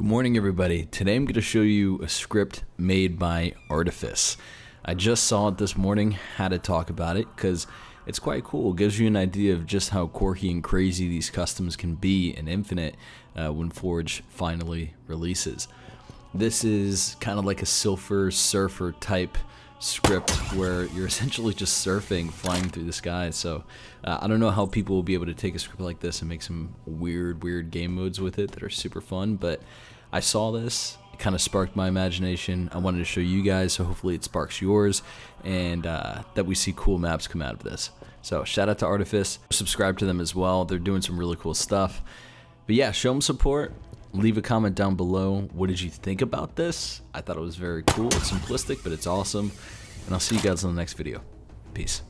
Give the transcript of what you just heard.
Good morning, everybody. Today I'm going to show you a script made by Artifice. I just saw it this morning, had to talk about it because it's quite cool. It gives you an idea of just how quirky and crazy these customs can be in Infinite uh, when Forge finally releases. This is kind of like a Silver Surfer type script where you're essentially just surfing, flying through the sky. So uh, I don't know how people will be able to take a script like this and make some weird, weird game modes with it that are super fun. But I saw this, it kind of sparked my imagination. I wanted to show you guys, so hopefully it sparks yours, and uh, that we see cool maps come out of this. So shout out to Artifice, subscribe to them as well. They're doing some really cool stuff. But yeah, show them support leave a comment down below. What did you think about this? I thought it was very cool. It's simplistic, but it's awesome. And I'll see you guys in the next video. Peace.